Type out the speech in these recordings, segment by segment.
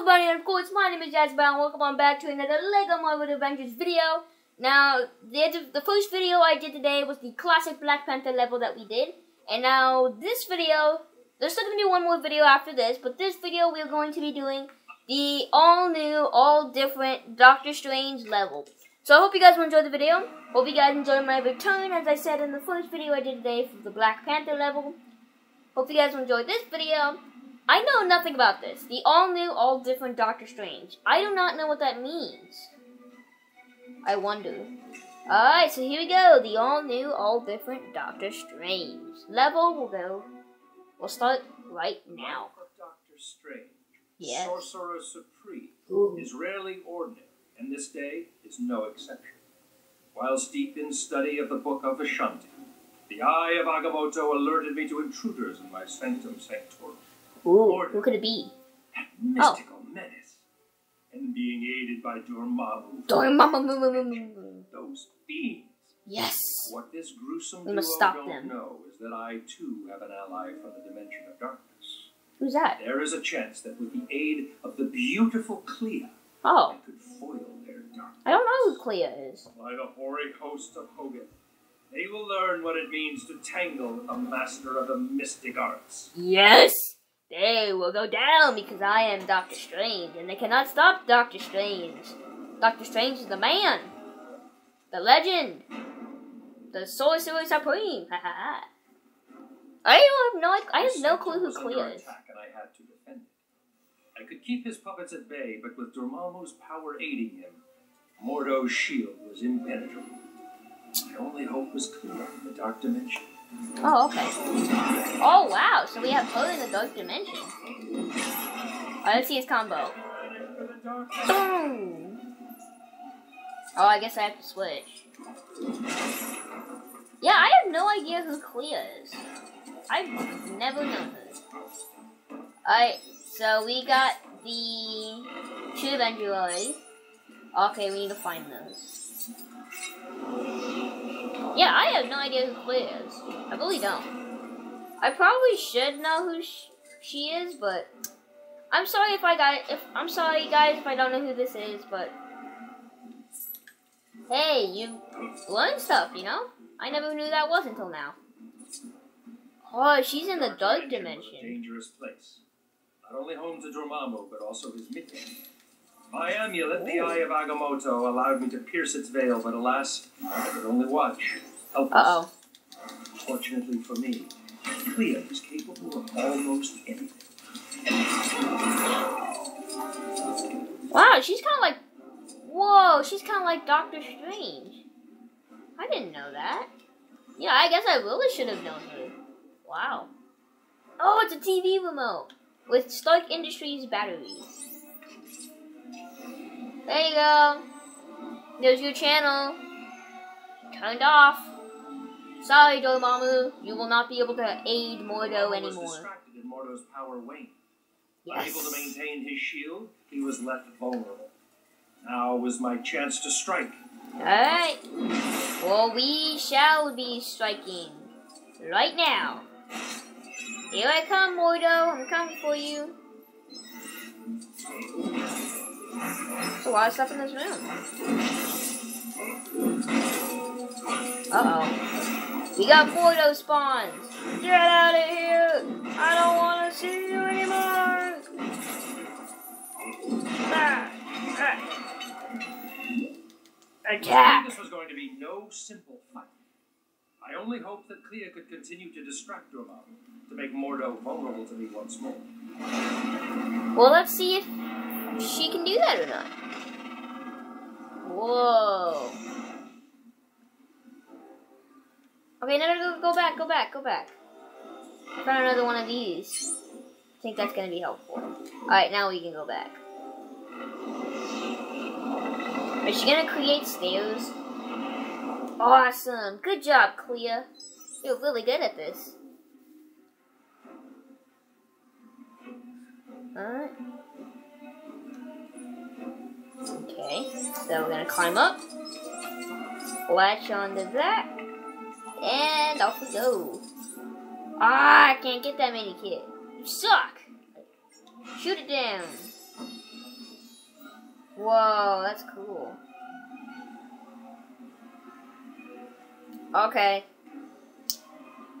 everybody, and of course, my name is Jasper, and welcome back to another LEGO Marvel Avengers video. Now, the, the first video I did today was the classic Black Panther level that we did. And now, this video, there's still going to be one more video after this, but this video we're going to be doing the all-new, all-different Doctor Strange level. So I hope you guys will enjoy the video. Hope you guys enjoy my return, as I said in the first video I did today for the Black Panther level. Hope you guys will enjoy this video. I know nothing about this. The all-new, all-different Doctor Strange. I do not know what that means. I wonder. Alright, so here we go. The all-new, all-different Doctor Strange. Level will go. We'll start right now. Doctor Strange, Yes. Sorcerer Supreme, Ooh. is rarely ordinary, and this day is no exception. Whilst deep in study of the Book of Vishanti, the eye of Agamotto alerted me to intruders in my sanctum sanctorum. Ooh, who could it be? That mystical oh. menace. And being aided by Dormammu, Dormammu. those fiends. Yes. What this gruesome We duo must stop don't them. know is that I too have an ally from the dimension of darkness. Who's that? There is a chance that with the aid of the beautiful Clea, Oh, I could foil their darkness. I don't know who Clea is. By the hoary host of Hoggoth, they will learn what it means to tangle with the master of the mystic arts. Yes. They will go down because I am Doctor Strange, and they cannot stop Doctor Strange. Doctor Strange is the man, the legend, the Sorcerer Supreme. Ha ha ha. I have no, I have no clue who Clea is. I had to defend it. I could keep his puppets at bay, but with Dormammu's power aiding him, Mordo's shield was impenetrable. My only hope was Clea in the dark dimension. Oh, okay. Oh, wow. So we have her in the dark dimension. Alright, let's see his combo. Boom. Oh, I guess I have to switch. Yeah, I have no idea who Clea is. I've never known her. Alright, so we got the two Avenger. Okay, we need to find those. Yeah, I have no idea who Clea is. I really don't. I probably should know who sh she is, but I'm sorry if I got if I'm sorry guys if I don't know who this is, but hey, you learn stuff, you know. I never knew that was until now. Oh, she's in the dark dimension. dangerous place. Not only home to Dormammu, but also his minion. My amulet, the Eye of Agamotto, allowed me to pierce its veil, but alas, I could only watch. Helpless. Uh oh. Fortunately for me, Clea is capable of almost anything. Wow, she's kind of like. Whoa, she's kind of like Doctor Strange. I didn't know that. Yeah, I guess I really should have known her. Wow. Oh, it's a TV remote with Stark Industries batteries. There you go. There's your channel. Turned off. Sorry, Dormammu. You will not be able to aid Mordo anymore. Mordo's power waned. Yes. Unable to maintain his shield, he was left vulnerable. Now was my chance to strike. Alright. Well, we shall be striking right now. Here I come, Mordo. I'm coming for you. There's a lot of stuff in this room. Uh oh. We got Mordo spawns. Get out of here. I don't want to see you anymore. Ah, ah. Attack. this was going to be no simple fight. I only hoped that Clea could continue to distract Dormammu, to make Mordo vulnerable to me once more. Well, let's see if she can do that or not. Whoa. Okay, no, no, go, go back, go back, go back. I found another one of these. I think that's gonna be helpful. Alright, now we can go back. Is she gonna create stairs? Awesome! Good job, Clea. You're really good at this. Alright. So we're gonna climb up, latch onto that, and off we go. Ah, I can't get that many kid. You suck. Shoot it down. Whoa, that's cool. Okay.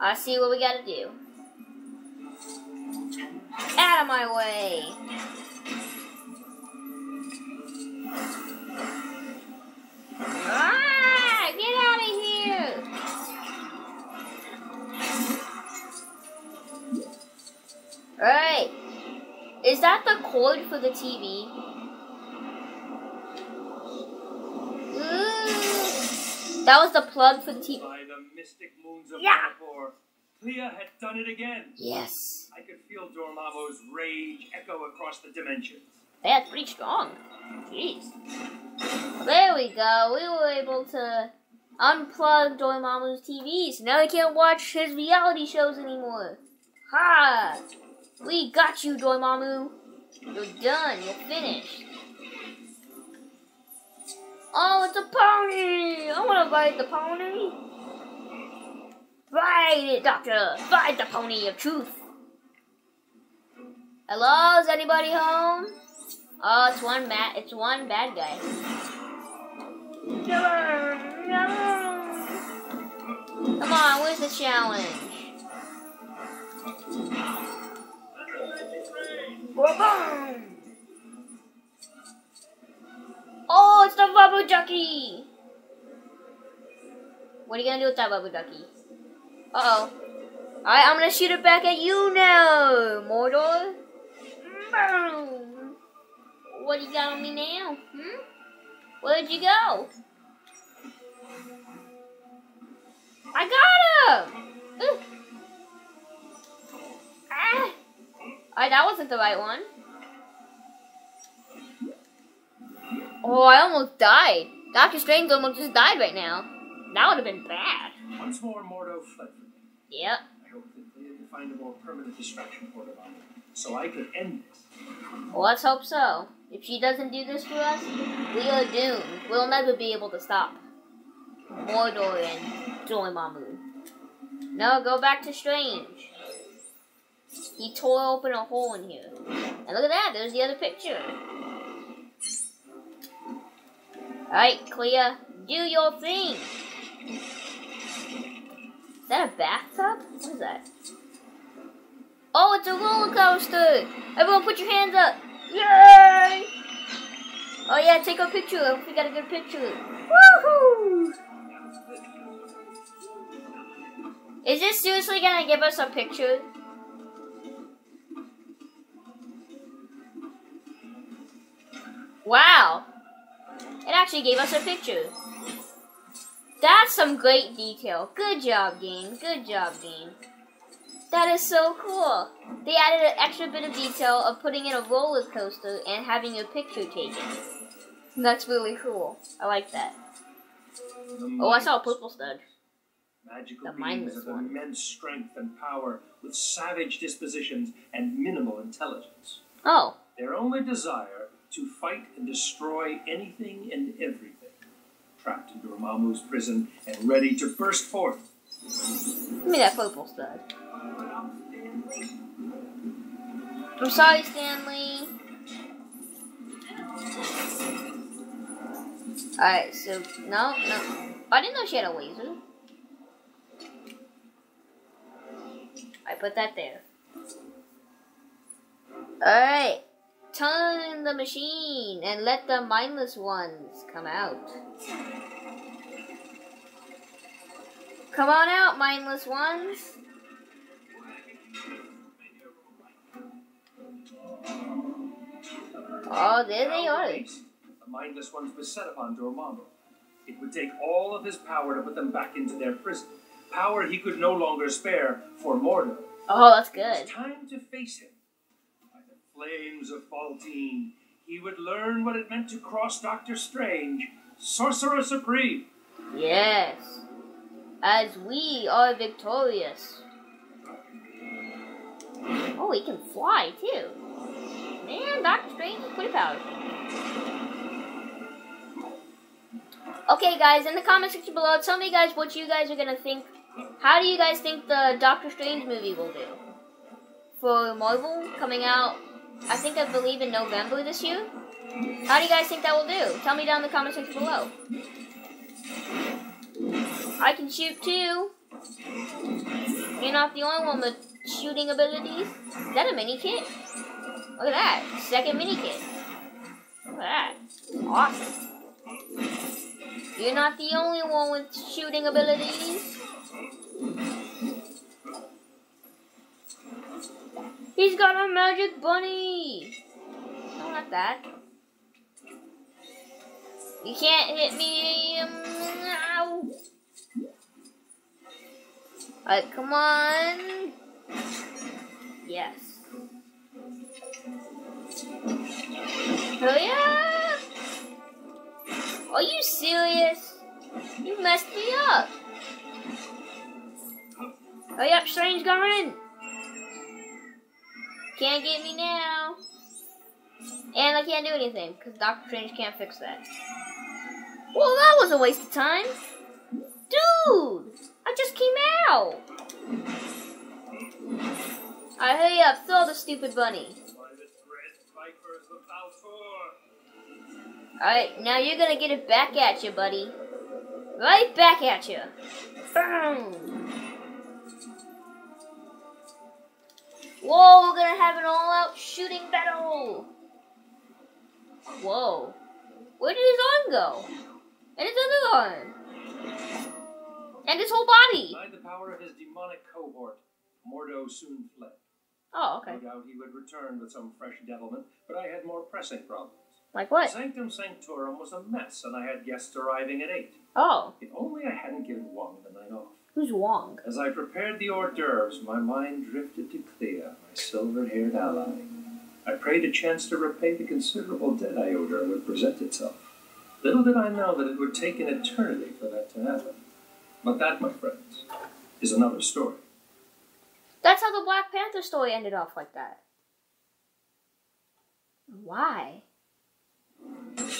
I see what we gotta do. Out of my way! Is that the cord for the TV? Ooh. Mm. That was the plug for the TV. By the mystic moons of Yeah. Munnopor, Clea had done it again. Yes. I could feel Dormammu's rage echo across the dimensions. That's pretty strong. Jeez. There we go. We were able to unplug Dormammu's TV, so Now he can't watch his reality shows anymore. Ha! We got you, Dormammu. You're done. You're finished. Oh, it's a pony! I want to ride the pony. Ride it, Doctor. Ride the pony of truth. Hello, is anybody home? Oh, it's one mat. It's one bad guy. Come on, where's the challenge? Boom! Oh, it's the rubber ducky. What are you gonna do with that rubber ducky? Uh oh. Alright, I'm gonna shoot it back at you now, Mordo. Boom. What do you got on me now? Hmm? Where'd you go? I got him! Ooh. Alright, that wasn't the right one. Oh, I almost died. Doctor Strange almost just died right now. That would have been bad. Once more, Mordo fled from me. Yep. I hope that Clea could find a more permanent distraction for so I could end this. Well, let's hope so. If she doesn't do this for us, we are doomed. We'll never be able to stop Mordo and Dormammu. No, go back to Strange. He tore open a hole in here. And look at that, there's the other picture. Alright, Clea, do your thing. Is that a bathtub? What is that? Oh, it's a roller coaster! Everyone put your hands up! Yay! Oh yeah, take a picture. We got a good picture. Woohoo! Is this seriously gonna give us a picture? Wow. It actually gave us a picture. That's some great detail. Good job, game. Good job, game. That is so cool. They added an extra bit of detail of putting in a roller coaster and having a picture taken. That's really cool. I like that. Oh, I saw a purple stud. Magical The beings of one. immense strength and power, with savage dispositions and minimal intelligence. Oh, Their only desire to fight and destroy anything and everything. Trapped in Dormammu's prison and ready to burst forth. give me that purple stud. I'm sorry, Stan Lee. Alright, so, no, no. I didn't know she had a laser. I put that there. Alright. Turn the machine and let the mindless ones come out. Come on out, mindless ones. Oh, there they are. The mindless ones beset upon Dormammu. It would take all of his power to put them back into their prison. Power he could no longer spare for Mordo. Oh, that's good. It's time to face him. Flames of Faltine, he would learn what it meant to cross Doctor Strange, Sorcerer Supreme. Yes. As we are victorious. Oh, he can fly too. Man, Doctor Strange is pretty powerful. Okay, guys, in the comment section below, tell me, guys, what you guys are gonna think. How do you guys think the Doctor Strange movie will do? For Marvel coming out I think I believe in November this year. How do you guys think that will do? Tell me down in the comment section below. I can shoot too. You're not the only one with shooting abilities. Is that a mini kit? Look at that. Second mini kit. Look at that. Awesome. You're not the only one with shooting abilities. He's got a magic bunny. No, not that. You can't hit me. Um, ow. Alright, come on. Yes. Oh yeah! Are you serious? You messed me up. Oh, Hurry up, Strange Garment! Can't get me now. And I can't do anything, because Doctor Strange can't fix that. Well, that was a waste of time. Dude! I just came out! I hurry up, throw the stupid bunny. Alright, now you're gonna get it back at you, buddy. Right back at you. Boom! Whoa, we're gonna have an all-out shooting battle! Whoa. Where did his arm go? And his other arm? And his whole body? By the power of his demonic cohort, Mordo soon fled. Oh, okay. No doubt he would return with some fresh devilment, but I had more pressing problems. Like what? Sanctum Sanctorum was a mess, and I had guests arriving at 8. Oh, If only I hadn't given Wong the night off. As I prepared the hors d'oeuvres, my mind drifted to Clea, my silver-haired ally. I prayed a chance to repay the considerable debt I owed her would present itself. Little did I know that it would take an eternity for that to happen. But that, my friends, is another story. That's how the Black Panther story ended off like that. Why?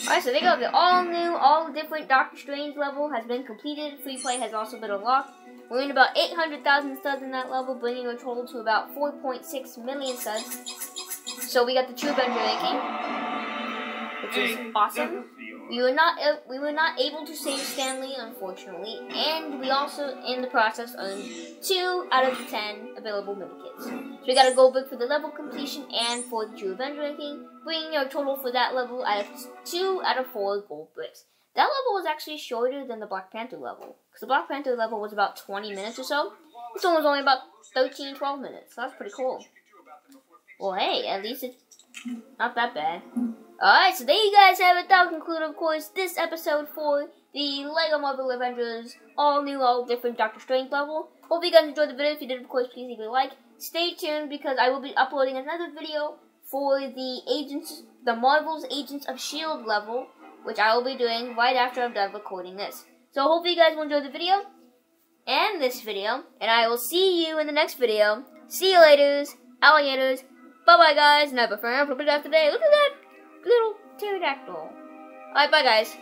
Alright, so there you go. The all new, all different Doctor Strange level has been completed. Free play has also been unlocked. We're in about 800,000 studs in that level, bringing our total to about 4.6 million studs. So we got the True Avenger ranking, which is awesome. We were not uh, we were not able to save Stan Lee, unfortunately, and we also, in the process, earned two out of the ten available minikits. So we got a gold brick for the level completion and for the True Avenger ranking, bringing our total for that level out of two out of four gold bricks. That level was actually shorter than the Black Panther level, because the Black Panther level was about 20 minutes or so. This one was only about 13, 12 minutes, so that's pretty cool. Well, hey, at least it's not that bad. Alright, so there you guys have it. That'll conclude, of course, this episode for the LEGO Marvel Avengers all new, all different Doctor Strange level. Hope you guys enjoyed the video. If you did, of course, please leave a like. Stay tuned because I will be uploading another video for the Agents, the Marvel's Agents of S.H.I.E.L.D. level, which I will be doing right after I'm done recording this. So hope you guys will enjoy the video and this video, and I will see you in the next video. See you later, alligators. Bye bye, guys. Never it out today. Look at that little pterodactyl. Alright, bye, guys.